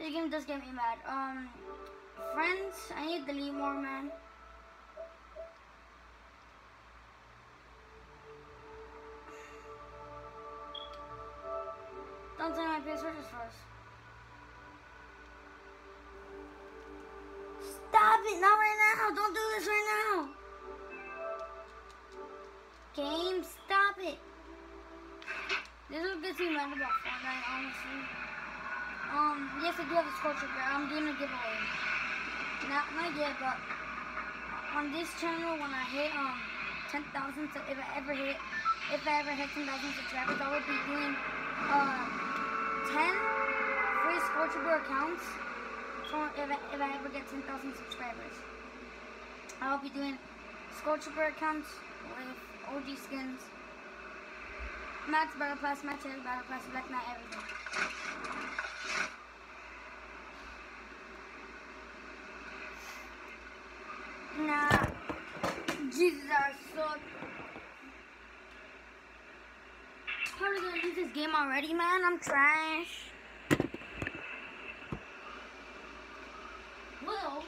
This game does get me mad. Um, friends, I need to delete more, man. Don't me my PS searches first. Stop it! Not right now! Don't do this right now! Game, stop it! This will get me mad about Fortnite, honestly. Um, yes, I do have a sculpture, but I'm doing a giveaway. Not, not yet, but on this channel, when I hit um 10,000, so if I ever hit, if I ever hit 10,000 subscribers, I will be doing uh 10 free sculpture accounts. If I, if I ever get 10,000 subscribers, I will be doing sculpture accounts with OG skins. Max Battle Pass, Max Battle Pass, Black Knight, everything. Nah. Jesus, I suck. How are we gonna leave this game already, man? I'm trash. Well,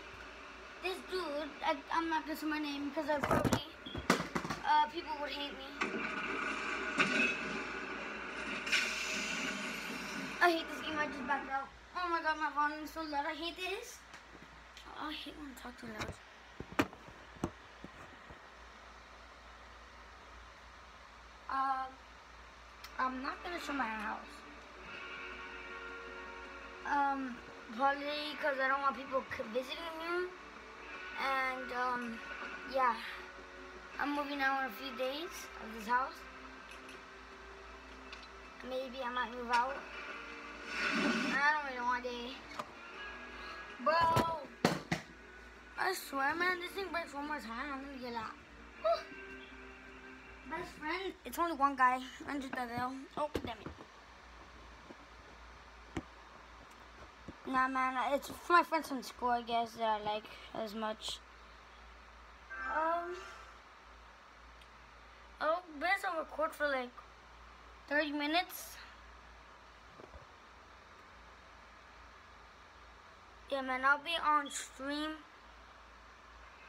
this dude, I, I'm not gonna say my name because I probably, uh, people would hate me. I hate this I just backed out. Oh my god, my volume is so loud. I hate this. Oh, I hate when I talk too loud. Um, I'm not gonna show my house. Um, probably because I don't want people visiting me. And, um, yeah. I'm moving out in a few days of this house. Maybe I might move out. I don't want. Bro! I swear, man, this thing breaks one more time. I'm gonna get out. Best friend? It's only one guy. Andrew Tadeo. Oh, damn it. Nah, man, it's for my friends from school, I guess, that I like as much. Um, I'll best I'll record for like 30 minutes. Yeah, man, I'll be on stream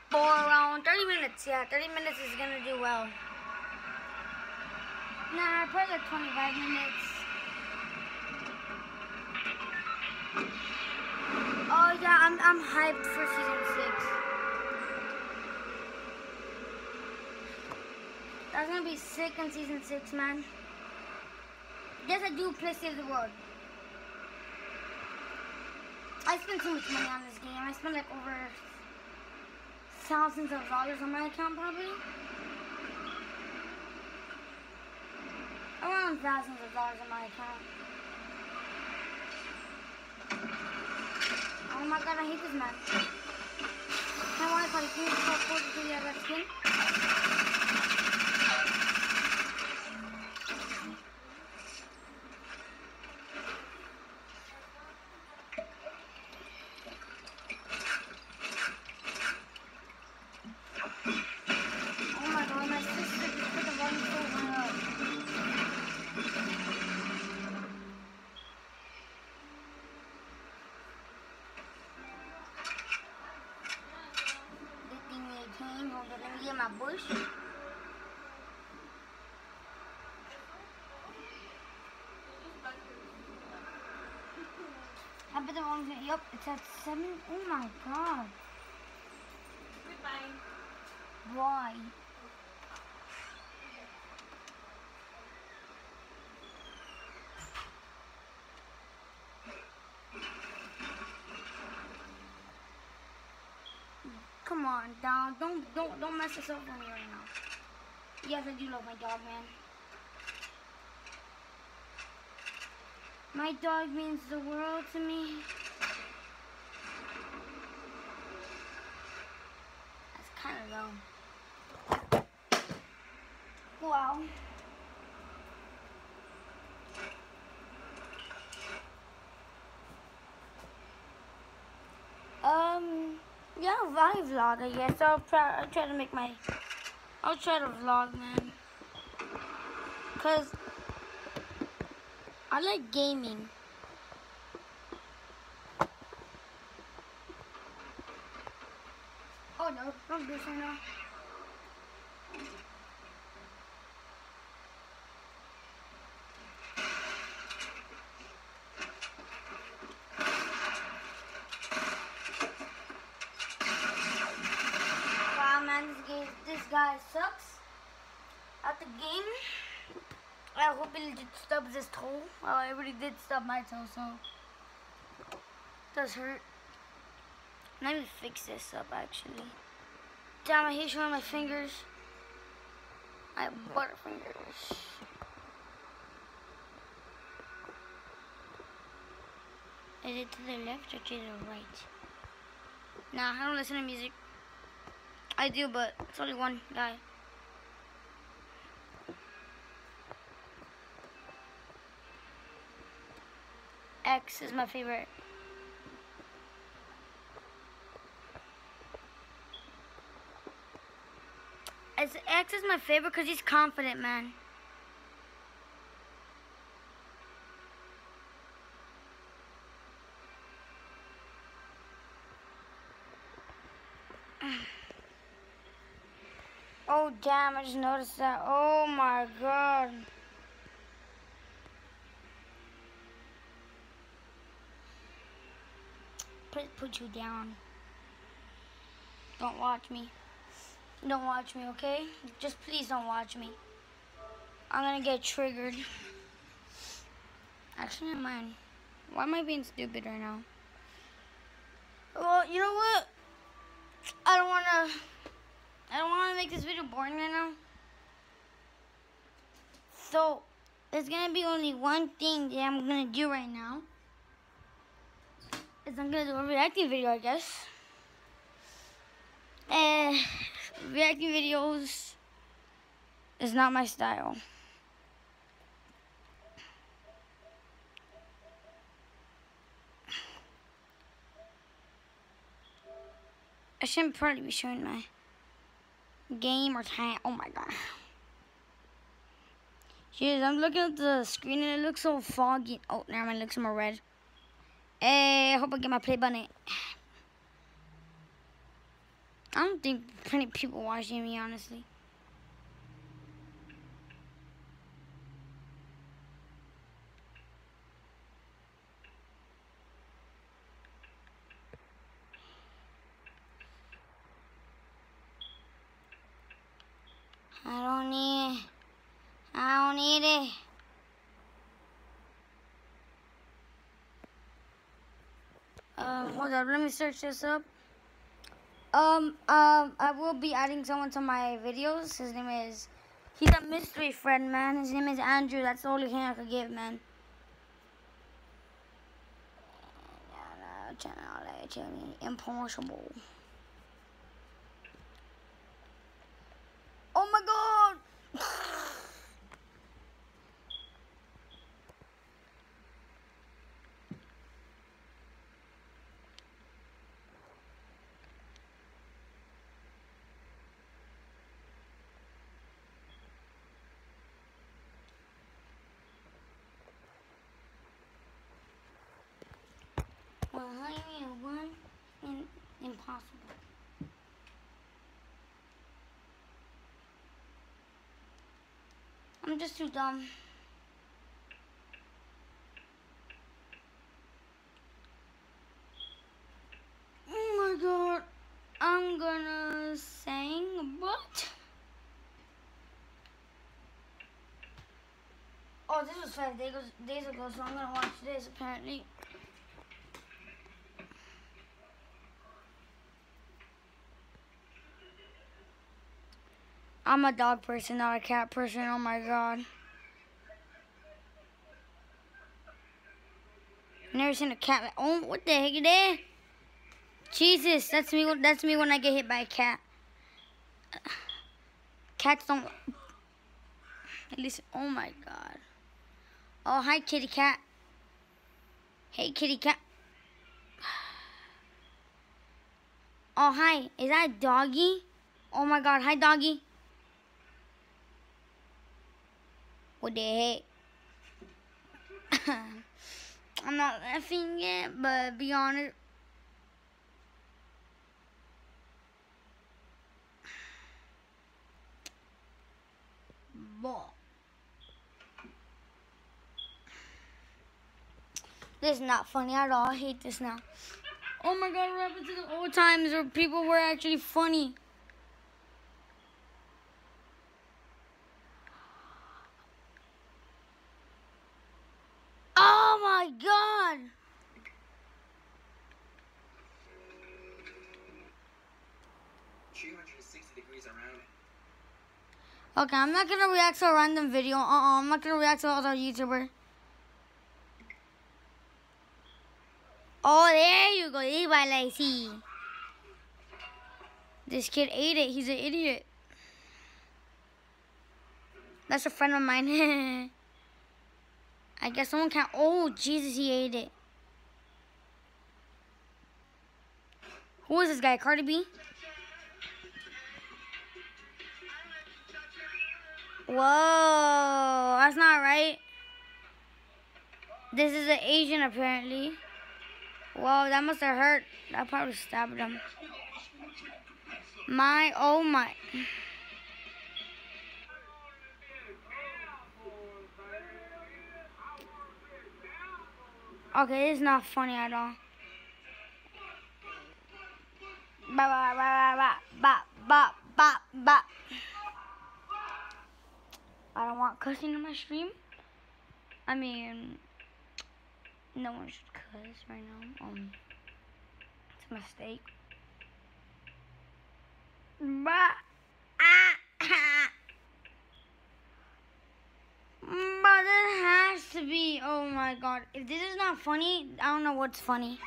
for around 30 minutes. Yeah, 30 minutes is gonna do well. Nah, probably like 25 minutes. Oh yeah, I'm I'm hyped for season six. That's gonna be sick in season six, man. Yes, I do play Save the World. I spent too much money on this game. I spent like over thousands of dollars on my account, probably. Around thousands of dollars on my account. Oh my god, I hate this man. I want to you call forward to the other skin? Oh my god, my sister just put the volume so high up. This thing may change. Hold on, let me get my bush. I bet the wrong thing. Yup, it's at seven. Oh my god. Goodbye. Why? Come on, dog. Don't don't don't mess this up for me right now. Yes, I do love my dog, man. My dog means the world to me. That's kind of low. Wow. Um, yeah, vlog vlog, I guess. I'll try, I'll try to make my, I'll try to vlog, man. Cause I like gaming. Oh no, don't do so now. Wow, man, this, game, this guy sucks at the game. I hope he legit stubs his toe. Well, I already did stub my toe, so does hurt. Let me fix this up, actually. Damn, I hate showing my fingers. My butterfingers. Is it to the left or to the right? Nah, I don't listen to music. I do, but it's only one guy. X is my favorite. It's, X is my favorite because he's confident, man. Oh, damn, I just noticed that. Oh, my God. Please put you down. Don't watch me. Don't watch me, okay? Just please don't watch me. I'm gonna get triggered. Actually, never mind. Why am I being stupid right now? Well, you know what? I don't wanna. I don't wanna make this video boring right now. So, there's gonna be only one thing that I'm gonna do right now. Is I'm gonna do a reacting video, I guess. And reacting videos is not my style. I shouldn't probably be showing my game or time. Oh my god. Jeez, I'm looking at the screen and it looks so foggy. Oh, never mind, it looks more red. Hey, I hope I get my play button. I don't think plenty people watching me, honestly. I don't need it. I don't need it. Um, hold up, let me search this up. Um, um, I will be adding someone to my videos. His name is, he's a mystery friend, man. His name is Andrew. That's the only thing I could give, man. Impossible. Oh my god! You one in, impossible? I'm just too dumb. Oh my god. I'm gonna sing what? Oh, this was five days ago, so I'm gonna watch this apparently. I'm a dog person, not a cat person. Oh my god. Never seen a cat. Oh, what the heck is that? Jesus, that's me. That's me when I get hit by a cat. Cats don't. At least, oh my god. Oh, hi, kitty cat. Hey, kitty cat. Oh, hi. Is that doggy? Oh my god. Hi, doggy. What the heck? I'm not laughing yet, but be honest. Ball. This is not funny at all. I hate this now. Oh my god, what happened to the old times where people were actually funny? Oh my god! Okay, I'm not gonna react to a random video. Uh-uh, I'm not gonna react to other YouTuber. Oh, there you go. I see. This kid ate it. He's an idiot. That's a friend of mine. I guess someone can't. Oh, Jesus, he ate it. Who is this guy? Cardi B? Whoa, that's not right. This is an Asian, apparently. Whoa, that must have hurt. That probably stabbed him. My, oh my. Okay, it's not funny at all. Ba ba ba ba ba ba ba ba. I don't want cussing in my stream. I mean, no one should cuss right now. Um, it's a mistake. But, but it has to be. Oh my god. If this is not funny, I don't know what's funny.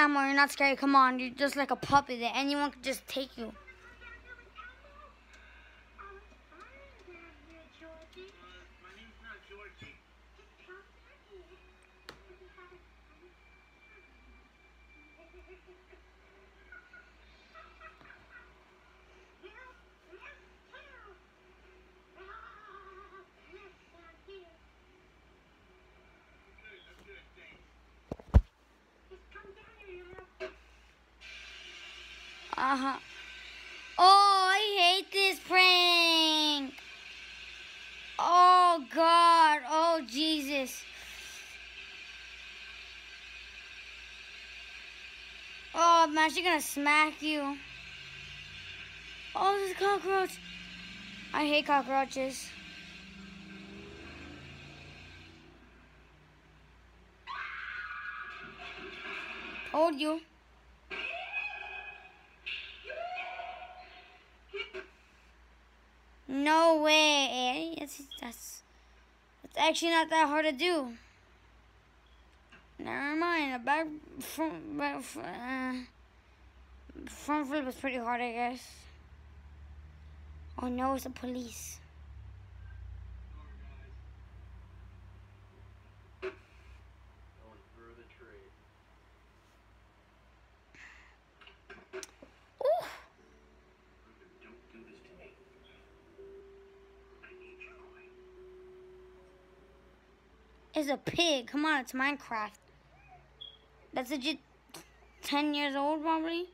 Ammo, you're not scary. Come on, you're just like a puppy that anyone could just take you. Uh-huh. Oh, I hate this prank. Oh, God. Oh, Jesus. Oh, man, she's gonna smack you. Oh, this cockroach. I hate cockroaches. Told you. No way. That's, that's, that's actually not that hard to do. Never mind. A back front, back, uh, front flip is pretty hard, I guess. Oh no, it's the police. Is a pig. Come on, it's Minecraft. That's legit 10 years old, probably.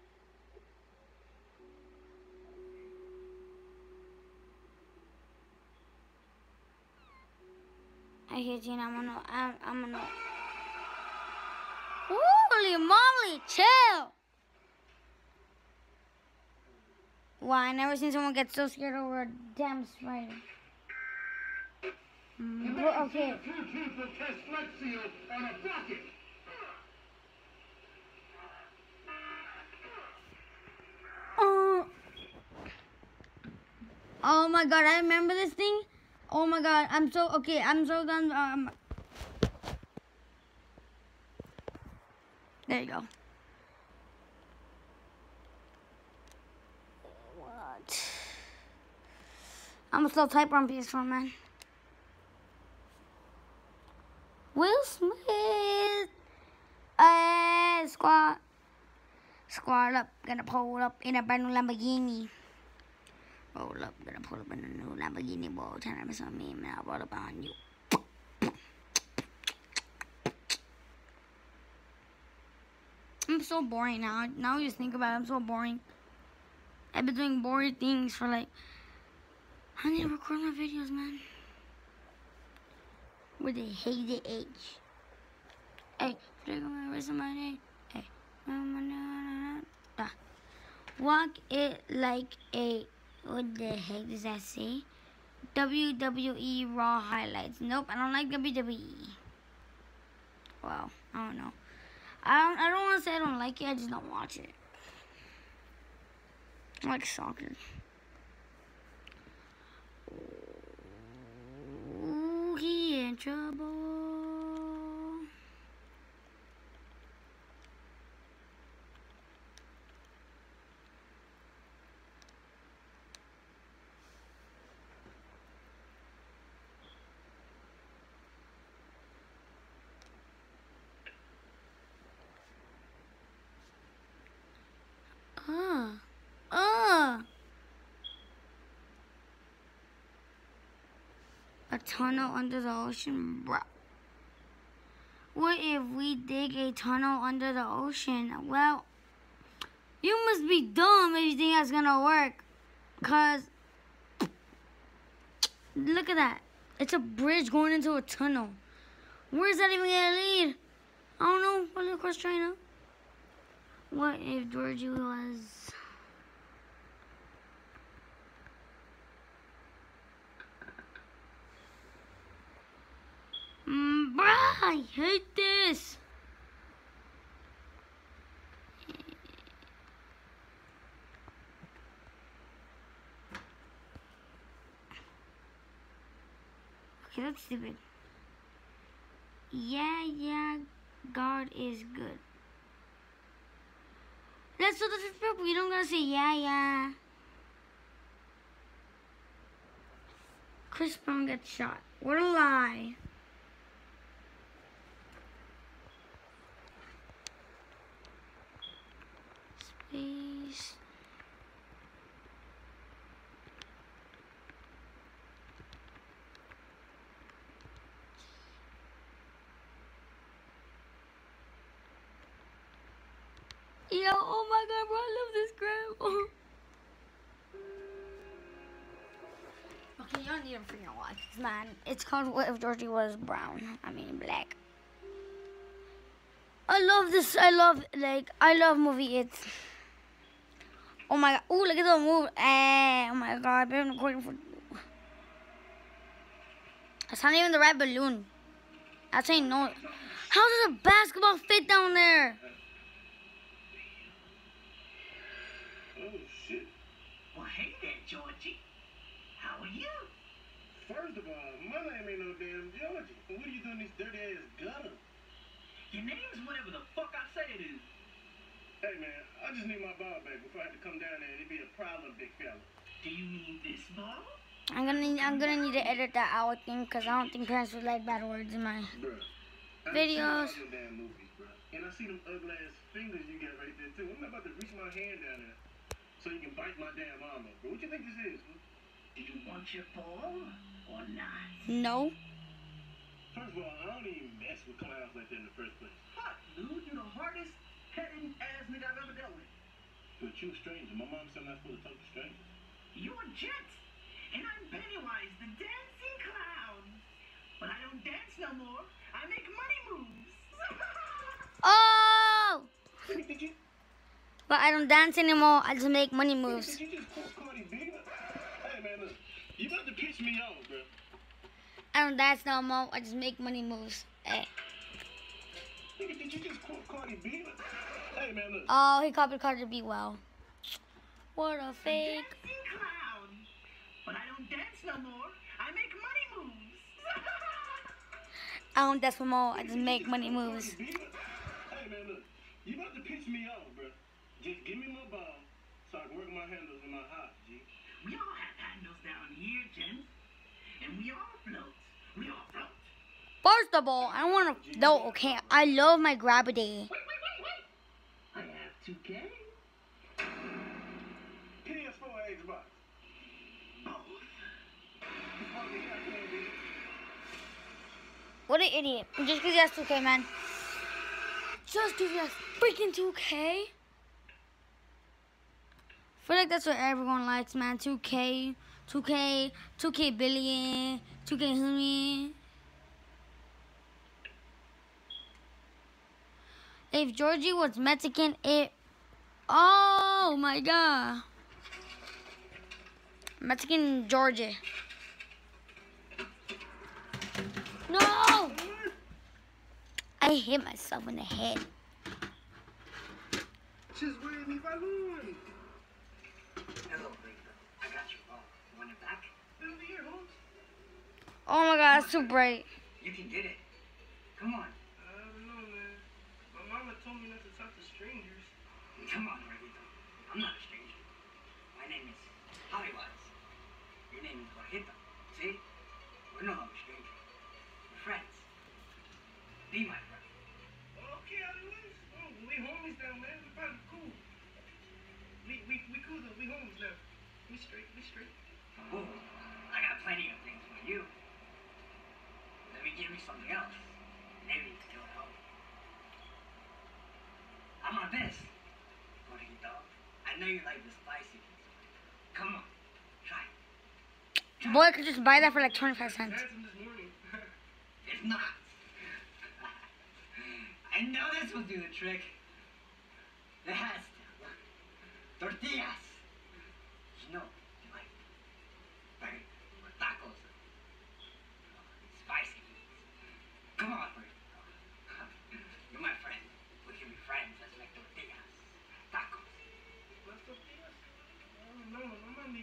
I hate you. I'm gonna. I'm, I'm gonna. Holy moly! Chill. Wow, I never seen someone get so scared over a damn spider. Mm, well, okay. Oh. Oh my god, I remember this thing. Oh my god, I'm so okay. I'm so done. Um, there you go. What? I'm a slow typer on PS4, man. Will Smith. Uh, squad. Squad up. Gonna pull up in a brand new Lamborghini. Roll up. Gonna pull up in a new Lamborghini. Boy, turn up on me, man. I'll roll up on you. I'm so boring now. Now you just think about it, I'm so boring. I've been doing boring things for like. I need to record my videos, man. With a hated H. Hey, on my wrist on my name. Hey, walk it like a. What the heck does that say? WWE Raw highlights. Nope, I don't like WWE. Well, I don't know. I don't. I don't want to say I don't like it. I just don't watch it. I like soccer. Ooh, he in trouble. Uh, uh. A tunnel under the ocean, bro. What if we dig a tunnel under the ocean? Well, you must be dumb if you think that's gonna work. Cause, look at that. It's a bridge going into a tunnel. Where's that even gonna lead? I don't know. Probably across China. What if Georgie was... Mm, bruh, I hate this. Okay, that's stupid. Yeah, yeah, God is good. Do the fifth. You don't gotta say yeah, yeah. Chris Brown gets shot. What a lie. Space. Yo, oh my god, bro, I love this grandma. okay, y'all need to freaking watch man. It's called What If Georgie Was Brown. I mean, black. I love this. I love, like, I love movie It's. Oh my god. Oh, look at the move. Eh, oh my god, I've been recording for. That's not even the right balloon. That's ain't no. How does a basketball fit down there? Oh, shit. Well, hey there? Georgie. How are you? First of all, my name ain't no damn Georgie. What are you doing this dirty ass gutter? Your name's whatever the fuck I say it is. Hey man, I just need my ball back before I have to come down there. and It'd be a problem, big fella. Do you mean this ball? I'm gonna need, I'm gonna need to edit that out, thing because I don't think parents would like bad words in my Bruh. Videos. see damn movies. And I see them ugly ass fingers you got right there too. I'm about to reach my hand down there so you can bite my damn arm off, bro. What you think this is? Huh? Do you want your ball or not? No. First of all, I don't even mess with clowns like that in the first place. Hot, dude. you're the hardest I've ever dealt with. But you a stranger. My mom said I'm not supposed to talk to strangers. You're a and I'm Pennywise, the dancing clown. But I don't dance no more. I make money moves. oh! But I don't dance anymore. I just make money moves. Did you just Cardi B? Hey man, look, you about to piss me off, bro. I don't dance no more. I just make money moves. Hey. Nigga, did you just quote Cardi B? Hey man, look. Oh, he copied Cardi B well. What a fake. Clown. But I don't dance no more. I make money moves. I don't dance no more. I just make money moves. Hey man, look, you about to me off, bro. Just give me my ball so I can work my handles in my G. we all have handles down here. And we all float. We all float. First of all, I don't want to. No, okay. I love my gravity. Wait, wait, wait, wait. I have 2K. PS4 or Xbox? Both. Fuck it, I can't do. What an idiot. Just because he has 2K, man. Just because he has freaking 2K. I feel like that's what everyone likes, man. 2K, 2K, 2K billion, 2K hundred. If Georgie was Mexican, it. Oh my god. Mexican Georgia. No! I hit myself in the head. Just wait me balloon. Hello, Lisa. I got your ball. You want it back? Over here, Holmes. Oh my god, it's too bright. You can get it. Come on. I don't know, man. My mama told me not to talk to strangers. Come on, Rosita. I'm not a stranger. My name is Hollywood. Your name is Jorgito. See? We're no longer strangers. We're friends. Be my friend. Okay, Hollywood. Oh, we homies now, man. We probably cool. We, we, we cool though. We homies now. We straight. We straight. Oh, I got plenty of things for you. Let me give you something else. Maybe it'll help. I'm on this. Jorgito. I know you like the spicy. Come on. Try. Try. Boy I could just buy that for like 25 cents. had some this morning. If not, I know this will do the trick. It has to. Tortillas. You know, you like right? Or tacos. Spicy. Come on, Bert. You're my friend. We can be friends. Let's make tortillas. Tacos. Más tortillas? I don't know. My mom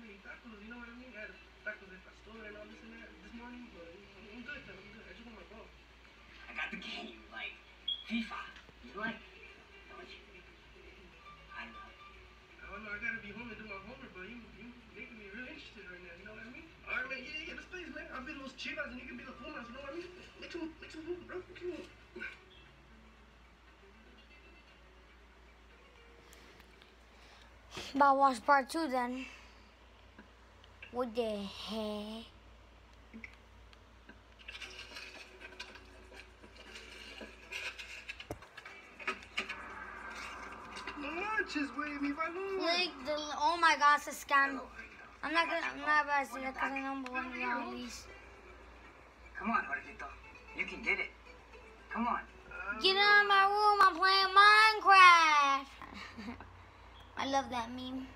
be me tacos. You know what I mean? I had tacos de pastor and all this and that this morning, but I'm good though. I'm good. I just want my ball. I got the game, like FIFA. You like it, don't you? I love it. I don't know. I gotta be home and do my homework, but you you making me real interested right now. You know what I mean? All right, man. Yeah, yeah. Let's play, man. I'll be those chivas and you can be the pumas. You know what I mean? Make some, make some moves, bro. Make some moves. But watch part two then. What the heck? No manches, güey. Mi balón. Like the oh my god, it's a scam. I'm not gonna I'm not about to say that because I know one of least. Come on, Jorgito. You can get it. Come on. Get out of my room, I'm playing Minecraft. I love that meme.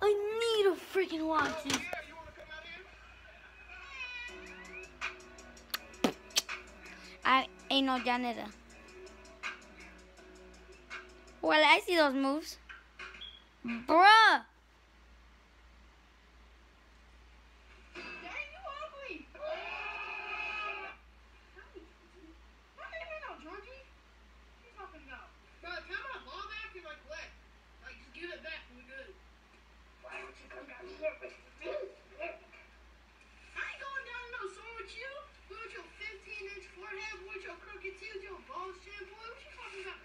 I need to freaking watch this. I ain't no janitor. Well, I see those moves. Bruh! Dang, you ugly. What do you mean, no, Georgie? What you talking about? Bro, can I have my ball back and like what? Like just give it back and we good. Why don't you come down here with me? I ain't going down no sword with you. With your 15 inch forehead, with your crooked teeth, your balls shampoo. What you talking about?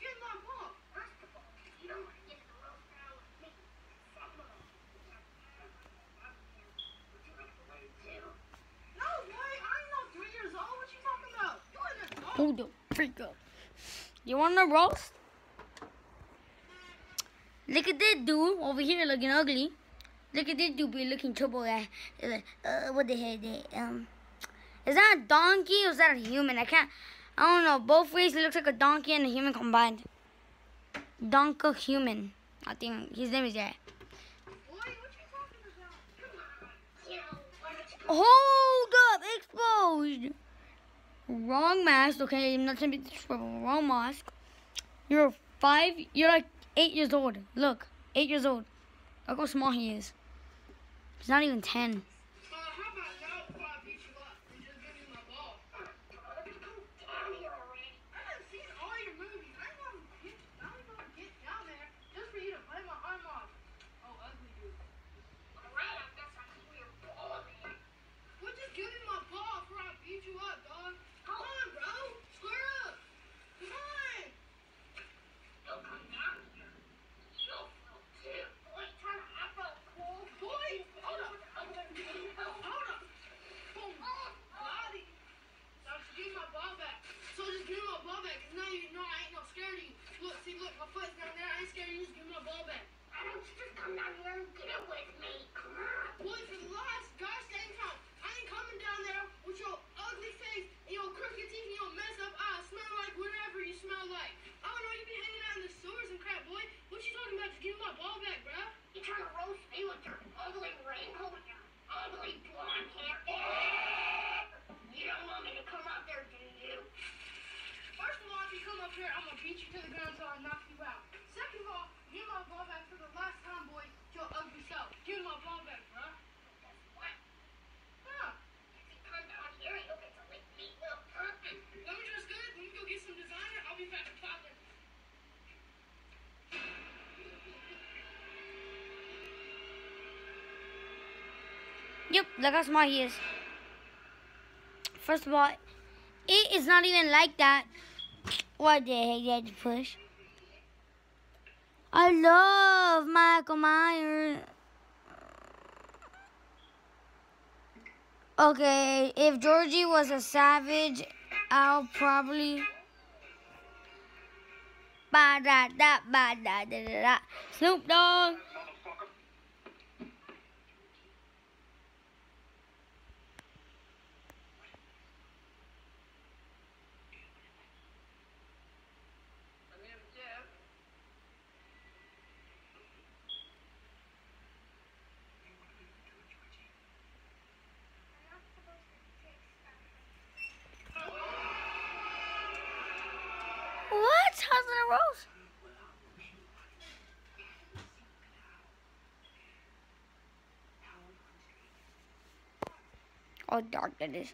Get my ball. First of all, you don't want to get in a roast battle with me. Second of all, would you like to learn too? No way, I ain't no three years old. What you talking about? You an adult. Who freak? You want to roast? Look at this dude over here looking ugly. Look at this dude be looking trouble at. Uh, what the hell? Um, Is that a donkey or is that a human? I can't. I don't know. Both ways, it looks like a donkey and a human combined. Donkey human. I think his name is that. Hold up, exposed. Wrong mask, okay? I'm not gonna be trouble. Wrong mask. You're five, you're like eight years old. Look, eight years old. Look how small he is. He's not even 10. Yep, look how small he is. First of all, it is not even like that. What the heck did I push? I love Michael Myers. Okay, if Georgie was a savage, I'll probably. Ba da da ba da da da. Snoop Dogg. My name's Jeff. What? How's it a rose? Dark that is.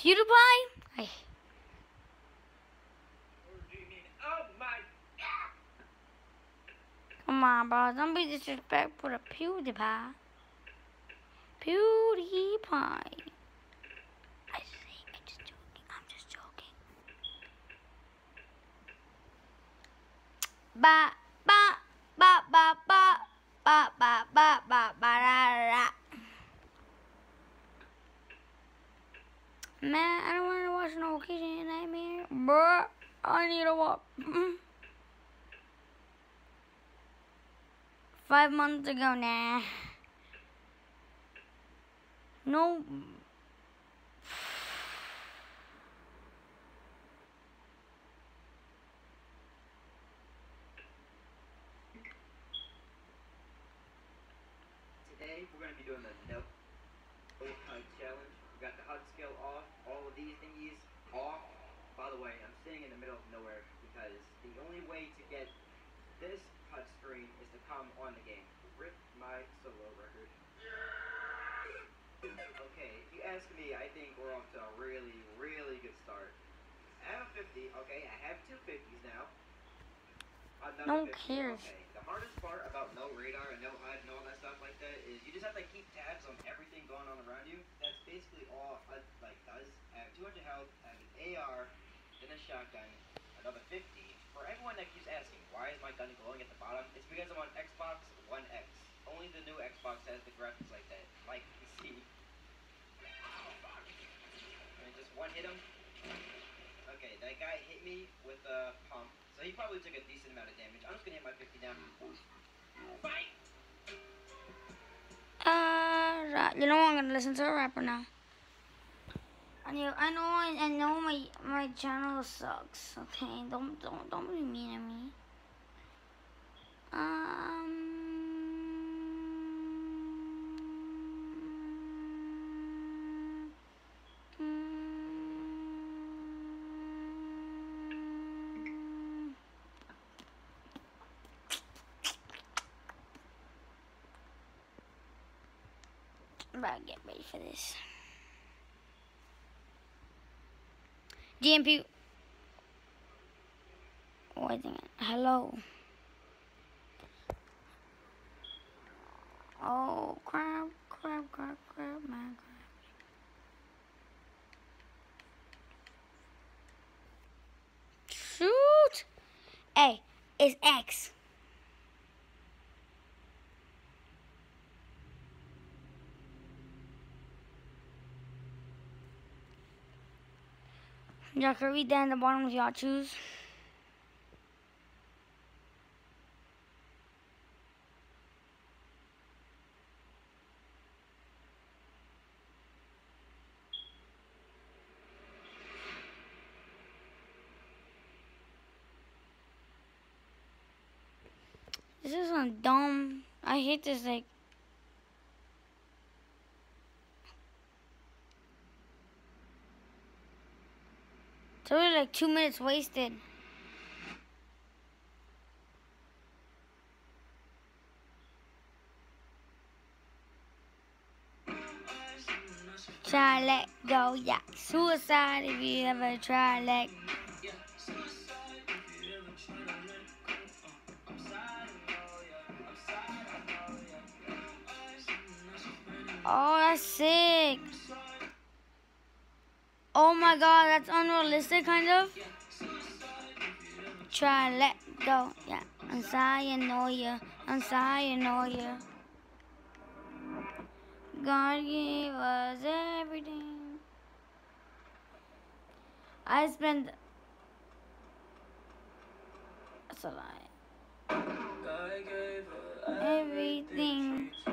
PewDiePie? I, oh come on, bro. Don't be disrespectful to PewDiePie. PewDiePie. Ba ba ba ba ba ba ba ba ba ba da da. Man, I don't want to watch no kitchen nightmare, bruh. I need watch. Mm. Five months ago now. No. Today we're going to be doing the no HUD challenge. We got the HUD skill off, all of these thingies off. By the way, I'm sitting in the middle of nowhere because the only way to get this touch screen is to come on the game. Rip my solo record. Okay, if you ask me, I think we're off to a really, really good start. I have a 50, okay, I have two 50s now. Another No one 50, cares. Okay, the hardest part about no radar and no HUD and all that stuff like that is you just have to keep tabs on everything going on around you. That's basically all HUD like does. I have 200 health, I have an AR, then a shotgun, another 50. Everyone that keeps asking, why is my gun glowing at the bottom? It's because I'm on Xbox One X. Only the new Xbox has the graphics like that, like PC. And just one hit him. Okay, that guy hit me with a pump, so he probably took a decent amount of damage. I'm just gonna hit my 50 down. Fight! Uh, rap. You know what? I'm gonna listen to a rapper now. I know, I know, I, know my my channel sucks. Okay, don't don't don't be mean to me. Um. mm, to get ready for this. DMP. Oh, I think. Hello. Oh, crap, crap, crap, crap, man, crap. Shoot! Hey, it's X. Y'all can read that in the bottom if y'all choose. This is dumb. I hate this like. It's only like two minutes wasted. Try let go, yeah. Suicide if you ever try let Oh, that's sick. Oh my god, that's unrealistic, kind of. Try let go. Yeah, I'm sorry, I know you. I'm sorry, I know you. God gave us everything. I spent. That's a lie. Everything. Everything.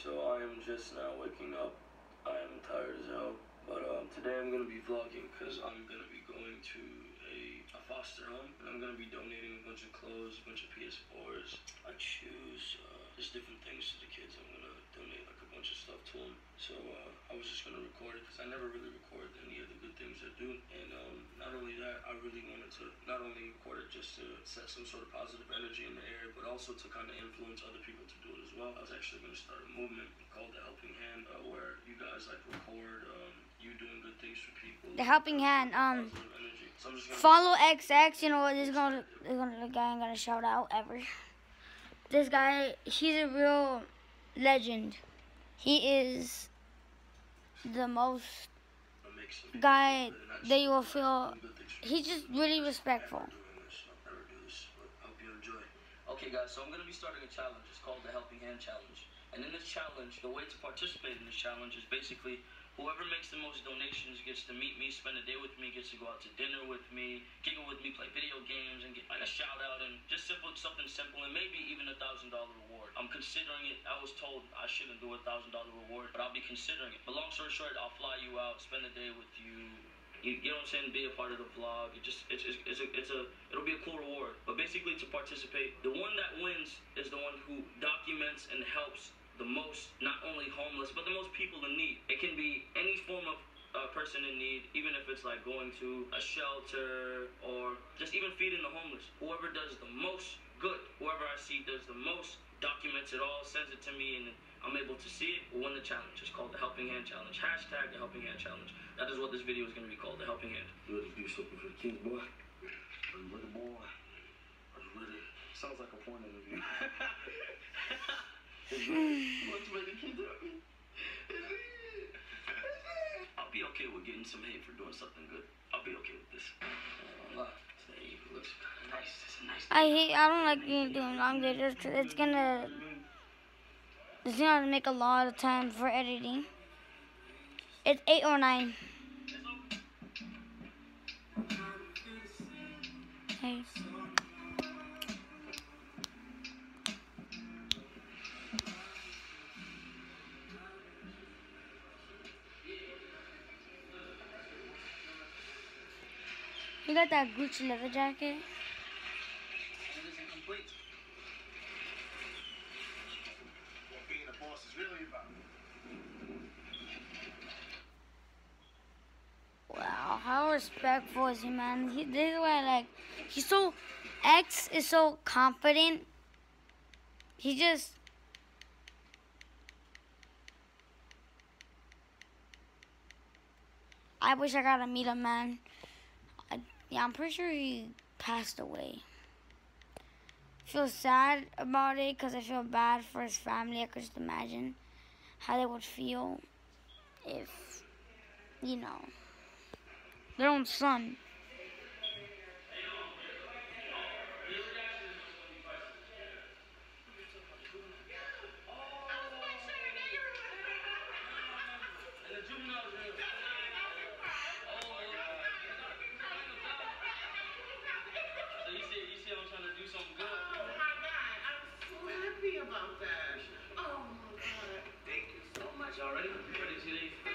So I am just now waking up. I am tired as hell. But um, today I'm gonna be vlogging because I'm gonna be going to a, a foster home and I'm gonna be donating a bunch of clothes, a bunch of PS4s, I choose uh, just different things to the kids. I'm gonna donate like bunch of stuff to them. So uh, I was just gonna record it because I never really record any of the good things I do. And um, not only that, I really wanted to not only record it just to set some sort of positive energy in the air, but also to kind of influence other people to do it as well. I was actually gonna start a movement called the Helping Hand, uh, where you guys like record um, you doing good things for people. The Helping Hand, um. So I'm just gonna Follow XX. You know what? This is gonna, this is gonna the guy I'm gonna shout out ever. This guy, he's a real legend. He is the most guy people better, not that you will feel. doing good things for He's just really respectful. doing this. I'll never do this, but I hope you enjoy. Okay, guys, so I'm gonna be starting a challenge. It's called the Helping Hand Challenge. And in this challenge, the way to participate in this challenge is basically whoever makes the most donations gets to meet me, spend a day with me, gets to go out to dinner with me, giggle with me, play video games, and get like a shout out and just simple something simple and maybe even a thousand dollar reward. I'm considering it. I was told I shouldn't do a thousand dollar reward, but I'll be considering it. But long story short, I'll fly you out, spend a day with you, you, you know what I'm saying? Be a part of the vlog. It just it's, it's, it's a it's a it'll be a cool reward. But basically, to participate, the one that wins is the one who documents and helps the most, not only homeless, but the most people in need. It can be any form of uh, person in need, even if it's like going to a shelter or just even feeding the homeless. Whoever does the most good, whoever I see does the most, documents it all, sends it to me, and I'm able to see it, win the challenge. It's called the Helping Hand Challenge. Hashtag the Helping Hand Challenge. That is what this video is going to be called, the Helping Hand. You ready to do something for the kids, boy? Are you ready, boy? Are you ready? Sounds like a porn interview. What's ready, kid? I'll be okay with getting some hate for doing something good. I'll be okay with this. I hate. I don't like doing long videos because it's gonna. It's gonna make a lot of time for editing. It's eight or nine. Hey. You got that Gucci leather jacket? Wow, how respectful is he, man? He, this is why, like, he's so, X is so confident. He just, I wish I got to meet him, man. Yeah, I'm pretty sure he passed away. feel sad about it because I feel bad for his family. I could just imagine how they would feel if, you know, their own son. Ready?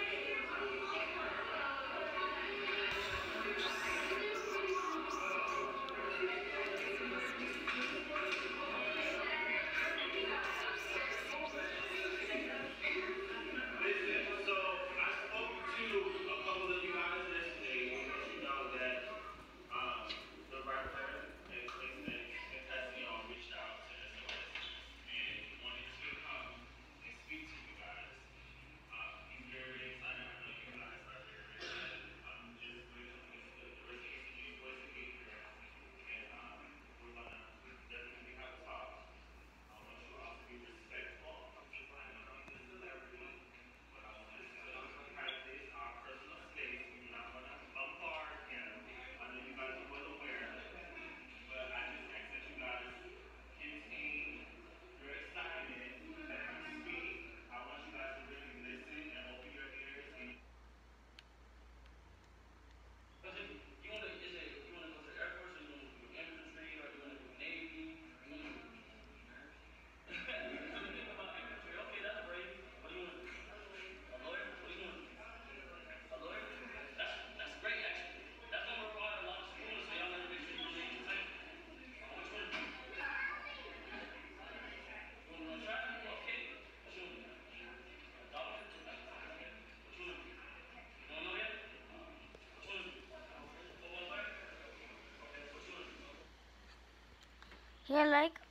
Yeah, like.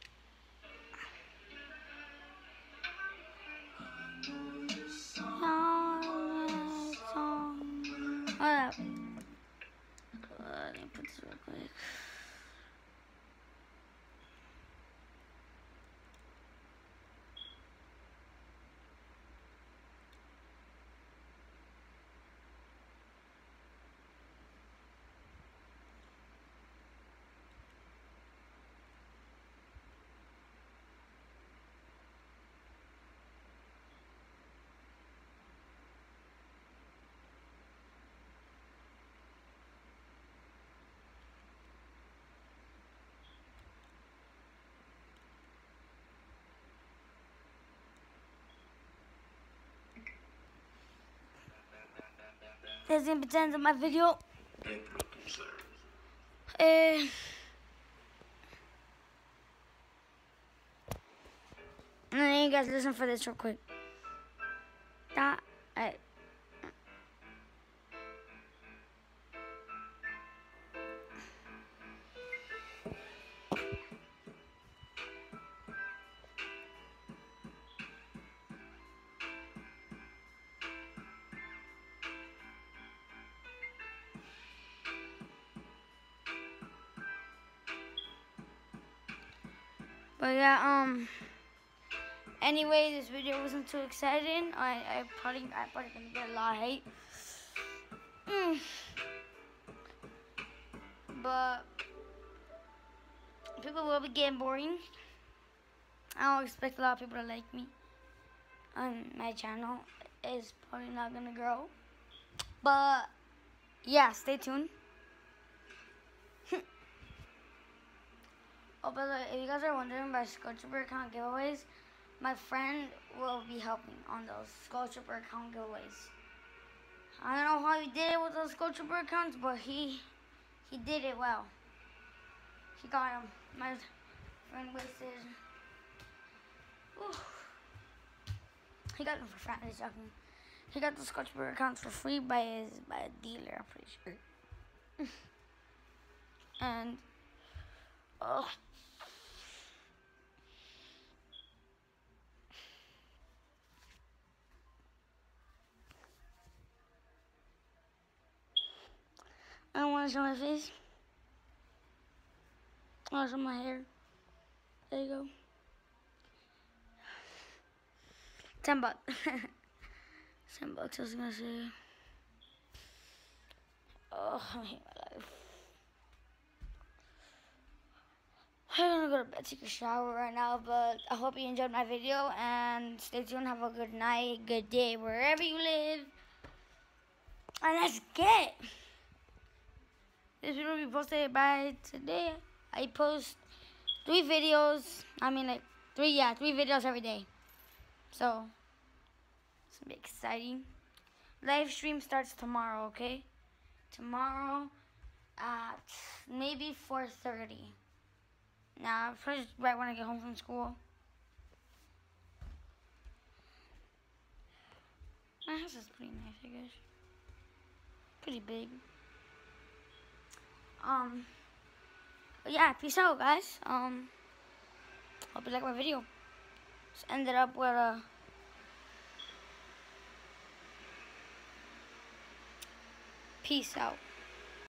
There's gonna be tons of my video. Eh. And then you guys listen for this real quick. That But yeah, um. Anyway, this video wasn't too exciting. I I probably I probably gonna get a lot of hate. Mm. But people will be getting boring. I don't expect a lot of people to like me. On my channel is probably not gonna grow. But yeah, stay tuned. Oh, by the way, if you guys are wondering about Skull Trooper account giveaways, my friend will be helping on those Skull Trooper account giveaways. I don't know how he did it with those Skull Trooper accounts, but he he did it well. He got him. My friend wasted. Ooh. He got them for free. He got the Trooper accounts for free by his by a dealer. I'm pretty sure. and oh. To show my face. Show my hair. There you go. Ten bucks. Ten bucks, I was gonna say. Oh, I hate my life. I'm gonna go to bed, take a shower right now, but I hope you enjoyed my video and stay tuned. Have a good night, good day, wherever you live. And let's get. This video will be posted by today. I post three videos. I mean, like three, yeah, three videos every day. So it's gonna be exciting. Live stream starts tomorrow. Okay, tomorrow at maybe 4:30. Now, first right when I get home from school. My house is pretty nice, I guess. Pretty big. Um, yeah, peace out, guys. Um, hope you like my video. Just ended up with a peace out.